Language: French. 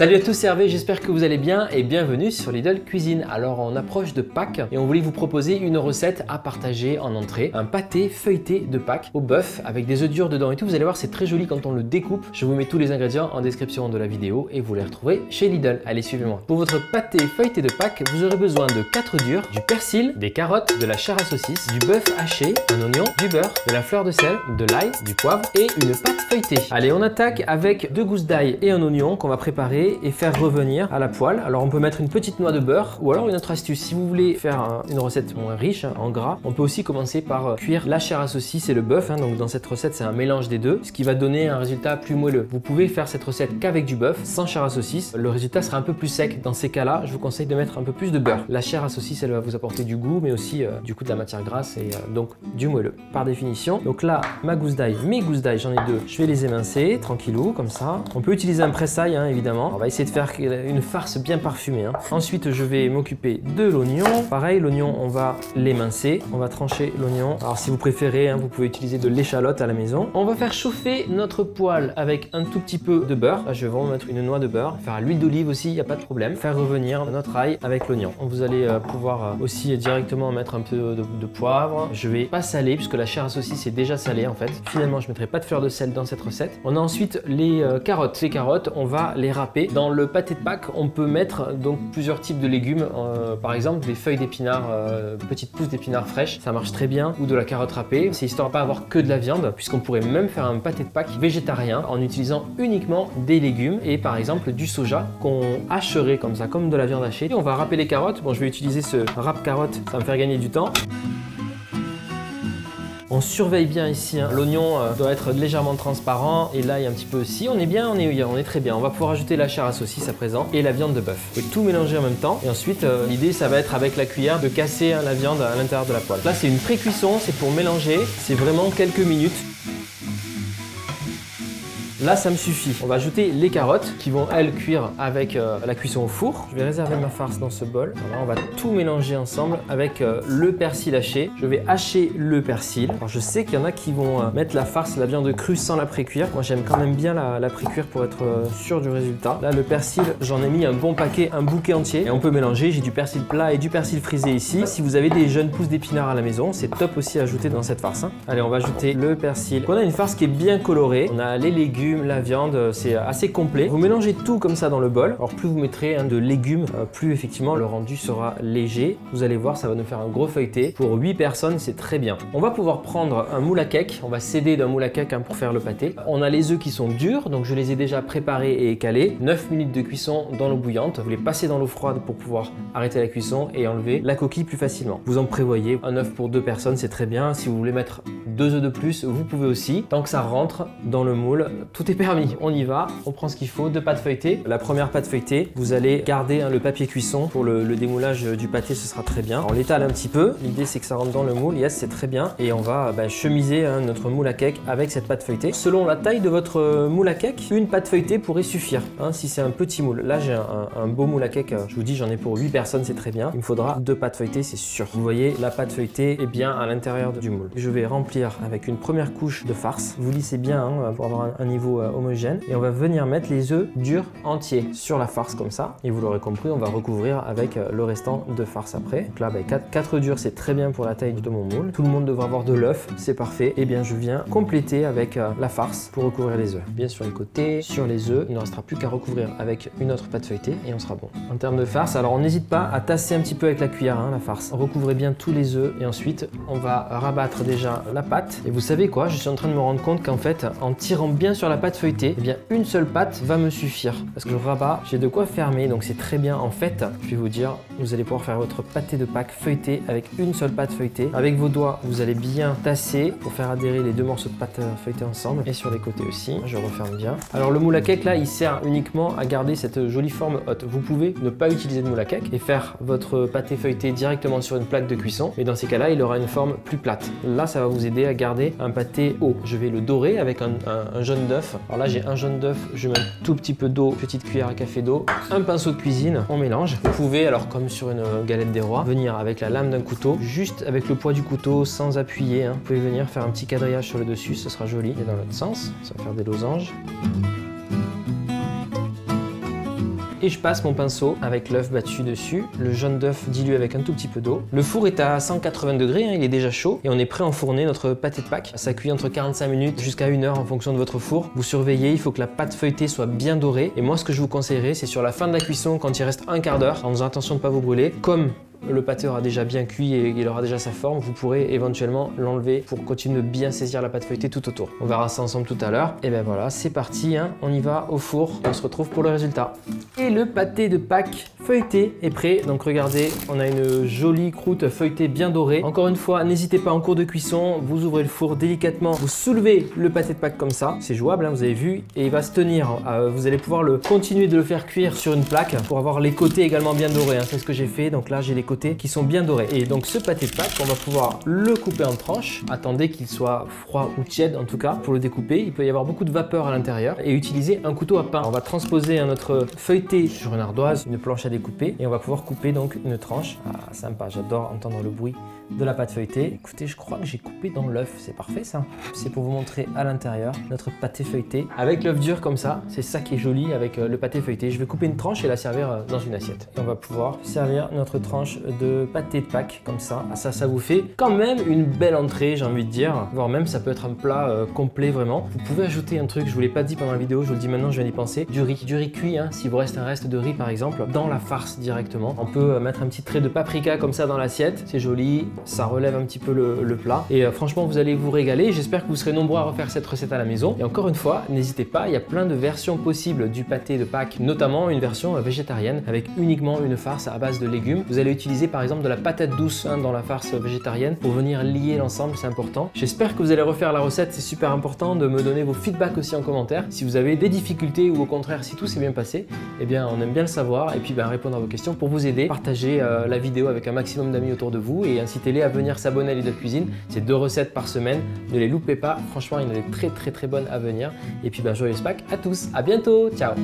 Salut à tous, c'est j'espère que vous allez bien et bienvenue sur Lidl Cuisine. Alors on approche de Pâques et on voulait vous proposer une recette à partager en entrée. Un pâté feuilleté de Pâques au bœuf avec des œufs durs dedans et tout. Vous allez voir, c'est très joli quand on le découpe. Je vous mets tous les ingrédients en description de la vidéo et vous les retrouvez chez Lidl. Allez, suivez-moi. Pour votre pâté feuilleté de Pâques, vous aurez besoin de 4 durs, du persil, des carottes, de la chair à saucisse, du bœuf haché, un oignon, du beurre, de la fleur de sel, de l'ail, du poivre et une pâte feuilletée. Allez, on attaque avec deux gousses d'ail et un oignon qu'on va préparer et faire revenir à la poêle. Alors on peut mettre une petite noix de beurre ou alors une autre astuce. Si vous voulez faire une recette moins riche hein, en gras, on peut aussi commencer par euh, cuire la chair à saucisse et le bœuf. Hein. donc dans cette recette, c'est un mélange des deux, ce qui va donner un résultat plus moelleux. Vous pouvez faire cette recette qu'avec du bœuf, sans chair à saucisse. Le résultat sera un peu plus sec. Dans ces cas-là, je vous conseille de mettre un peu plus de beurre. La chair à saucisse, elle va vous apporter du goût, mais aussi euh, du coup de la matière grasse et euh, donc du moelleux par définition. Donc là, ma gousse d'ail, mes gousses d'ail, j'en ai deux. Je vais les émincer tranquillou comme ça. On peut utiliser un pressail hein, évidemment. Va essayer de faire une farce bien parfumée. Hein. Ensuite, je vais m'occuper de l'oignon. Pareil, l'oignon, on va l'émincer. On va trancher l'oignon. Alors, si vous préférez, hein, vous pouvez utiliser de l'échalote à la maison. On va faire chauffer notre poêle avec un tout petit peu de beurre. Là, je vais vraiment mettre une noix de beurre. Faire l'huile d'olive aussi, il n'y a pas de problème. Faire revenir notre ail avec l'oignon. Vous allez euh, pouvoir euh, aussi directement mettre un peu de, poivre. Je vais pas saler puisque la chair à saucisse est déjà salée en fait. Finalement, je mettrai pas de fleur de sel dans cette recette. On a ensuite les euh, carottes. Les carottes, on va les râper. Dans le pâté de Pâques, on peut mettre donc plusieurs types de légumes. Euh, par exemple, des feuilles d'épinards, euh, petites pousses d'épinards fraîches, ça marche très bien. Ou de la carotte râpée. C'est histoire de pas avoir que de la viande, puisqu'on pourrait même faire un pâté de Pâques végétarien en utilisant uniquement des légumes et par exemple du soja qu'on hacherait comme ça, comme de la viande hachée. Et on va râper les carottes. Bon, je vais utiliser ce râpe carotte, ça va me faire gagner du temps. On surveille bien ici, hein. l'oignon euh, doit être légèrement transparent et l'ail un petit peu aussi. On est bien, on est, on est très bien. On va pouvoir ajouter la chair à saucisse à présent et la viande de bœuf. Vous pouvez tout mélanger en même temps et ensuite euh, l'idée ça va être avec la cuillère de casser hein, la viande à l'intérieur de la poêle. Là c'est une pré-cuisson, c'est pour mélanger, c'est vraiment quelques minutes. Là, ça me suffit. On va ajouter les carottes qui vont, elles, cuire avec euh, la cuisson au four. Je vais réserver ma farce dans ce bol. Voilà, on va tout mélanger ensemble avec euh, le persil haché. Je vais hacher le persil. Alors, je sais qu'il y en a qui vont euh, mettre la farce, la viande crue sans la pré-cuire. Moi, j'aime quand même bien la, la pré-cuire pour être sûr du résultat. Là, le persil, j'en ai mis un bon paquet, un bouquet entier. Et on peut mélanger. J'ai du persil plat et du persil frisé ici. Si vous avez des jeunes pousses d'épinards à la maison, c'est top aussi à ajouter dans cette farce. Hein. Allez, on va ajouter le persil. On a une farce qui est bien colorée. On a les légumes, la viande, euh, c'est assez complet. Vous mélangez tout comme ça dans le bol. Alors plus vous mettrez de légumes, euh, plus effectivement le rendu sera léger. Vous allez voir, ça va nous faire un gros feuilleté. Pour 8 personnes, c'est très bien. On va pouvoir prendre un moule à cake. On va céder d'un moule à cake hein, pour faire le pâté. On a les œufs qui sont durs, donc je les ai déjà préparés et calés. 9 minutes de cuisson dans l'eau bouillante. Vous les passez dans l'eau froide pour pouvoir arrêter la cuisson et enlever la coquille plus facilement. Vous en prévoyez un œuf pour deux personnes, c'est très bien. Si vous voulez mettre deux œufs de plus, vous pouvez aussi. Tant que ça rentre dans le moule, est permis on y va, on prend ce qu'il faut, deux pâtes feuilletées. La première pâte feuilletée, vous allez garder hein, le papier cuisson pour le, démoulage du pâté, ce sera très bien. On l'étale un petit peu, l'idée c'est que ça rentre dans le moule, yes c'est très bien. Et on va bah, chemiser hein, notre moule à cake avec cette pâte feuilletée. Selon la taille de votre euh, moule à cake, une pâte feuilletée pourrait suffire, hein, si c'est un petit moule. Là j'ai un, beau moule à cake, je vous dis j'en ai pour 8 personnes, c'est très bien. Il me faudra deux pâtes feuilletées, c'est sûr. Vous voyez, la pâte feuilletée est bien à l'intérieur du moule. Je vais remplir avec une première couche de farce. Vous lissez bien pour avoir un, niveau euh, homogène et on va venir mettre les œufs durs entiers sur la farce comme ça. Et vous l'aurez compris, on va recouvrir avec euh, le restant de farce après. Donc là, 4, bah, durs, c'est très bien pour la taille de mon moule. Tout le monde devra avoir de l'œuf, c'est parfait. Et eh bien, je viens compléter avec euh, la farce pour recouvrir les œufs. Bien sur les côtés, sur les œufs, il ne restera plus qu'à recouvrir avec une autre pâte feuilletée et on sera bon. En termes de farce, alors on n'hésite pas à tasser un petit peu avec la cuillère, hein, la farce. Recouvrez bien tous les œufs et ensuite on va rabattre déjà la pâte. Et vous savez quoi, je suis en train de me rendre compte qu'en fait, en tirant bien sur la pâte feuilletée, eh bien une seule pâte va me suffire parce que le rabat, j'ai de quoi fermer donc c'est très bien. En fait, je vais vous dire, vous allez pouvoir faire votre pâté de Pâques feuilleté avec une seule pâte feuilletée. Avec vos doigts, vous allez bien tasser pour faire adhérer les deux morceaux de pâte feuilletée ensemble et sur les côtés aussi. Je referme bien. Alors le moule à cake là, il sert uniquement à garder cette jolie forme haute. Vous pouvez ne pas utiliser de moule à cake et faire votre pâté feuilleté directement sur une plaque de cuisson. Et dans ces cas-là, il aura une forme plus plate. Là, ça va vous aider à garder un pâté haut. Je vais le dorer avec un jaune d'œuf. Alors là, j'ai un jaune d'œuf je mets un tout petit peu d'eau, petite cuillère à café d'eau, un pinceau de cuisine, on mélange. Vous pouvez, alors comme sur une galette des rois, venir avec la lame d'un couteau, juste avec le poids du couteau, sans appuyer. Hein. Vous pouvez venir faire un petit quadrillage sur le dessus, ce sera joli. Et dans l'autre sens, ça va faire des losanges. Et je passe mon pinceau avec l'œuf battu dessus, le jaune d'œuf dilué avec un tout petit peu d'eau. Le four est à 180 degrés, hein, il est déjà chaud et on est prêt à enfourner notre pâté de Pâques. Ça cuit entre 45 minutes jusqu'à 1 heure en fonction de votre four. Vous surveillez, il faut que la pâte feuilletée soit bien dorée et moi ce que je vous conseillerais c'est sur la fin de la cuisson quand il reste un quart d'heure en faisant attention de ne pas vous brûler. Comme le pâté aura déjà bien cuit et il aura déjà sa forme, vous pourrez éventuellement l'enlever pour continuer de bien saisir la pâte feuilletée tout autour. On verra ça ensemble tout à l'heure. Et ben voilà, c'est parti, hein. on y va au four. On se retrouve pour le résultat. Et le pâté de Pâques feuilleté est prêt. Donc regardez, on a une jolie croûte feuilletée bien dorée. Encore une fois, n'hésitez pas en cours de cuisson, vous ouvrez le four délicatement, vous soulevez le pâté de Pâques comme ça. C'est jouable, hein, vous avez vu, et il va se tenir. Euh, vous allez pouvoir le continuer de le faire cuire sur une plaque pour avoir les côtés également bien dorés. Hein. C'est ce que j'ai fait. Donc là, j'ai les qui sont bien dorés. Et donc ce pâté de Pâques, on va pouvoir le couper en tranches. Attendez qu'il soit froid ou tiède en tout cas pour le découper. Il peut y avoir beaucoup de vapeur à l'intérieur et utiliser un couteau à pain. On va transposer notre feuilleté sur une ardoise, une planche à découper et on va pouvoir couper donc une tranche. Ah sympa, j'adore entendre le bruit de la pâte feuilletée. Écoutez, je crois que j'ai coupé dans l'œuf, c'est parfait ça. C'est pour vous montrer à l'intérieur notre pâté feuilleté avec l'œuf dur comme ça. C'est ça qui est joli avec euh, le pâté feuilleté. Je vais couper une tranche et la servir euh, dans une assiette. on va pouvoir servir notre tranche de pâté de Pâques comme ça. Ah, ça, ça vous fait quand même une belle entrée, j'ai envie de dire. Voire même ça peut être un plat euh, complet vraiment. Vous pouvez ajouter un truc, je vous l'ai pas dit pendant la vidéo, je vous le dis maintenant, je viens d'y penser. Du riz, du riz cuit, hein, si vous reste un reste de riz par exemple, dans la farce directement. On peut mettre un petit trait de paprika comme ça dans l'assiette. C'est joli, ça relève un petit peu le, plat. Et euh, franchement, vous allez vous régaler. J'espère que vous serez nombreux à refaire cette recette à la maison. Et encore une fois, n'hésitez pas, il y a plein de versions possibles du pâté de Pâques, notamment une version euh, végétarienne avec uniquement une farce à base de légumes. Vous allez utiliser par exemple de la patate douce hein, dans la farce végétarienne pour venir lier l'ensemble, c'est important. J'espère que vous allez refaire la recette, c'est super important de me donner vos feedbacks aussi en commentaire. Si vous avez des difficultés ou au contraire si tout s'est bien passé, eh bien on aime bien le savoir et puis ben, répondre à vos questions pour vous aider. Partagez euh, la vidéo avec un maximum d'amis autour de vous et à venir s'abonner à Lidl Cuisine. C'est deux recettes par semaine. Ne les loupez pas. Franchement, il y en a des très très très bonnes à venir. Et puis, ben, joyeux Pâques à tous. À bientôt. Ciao.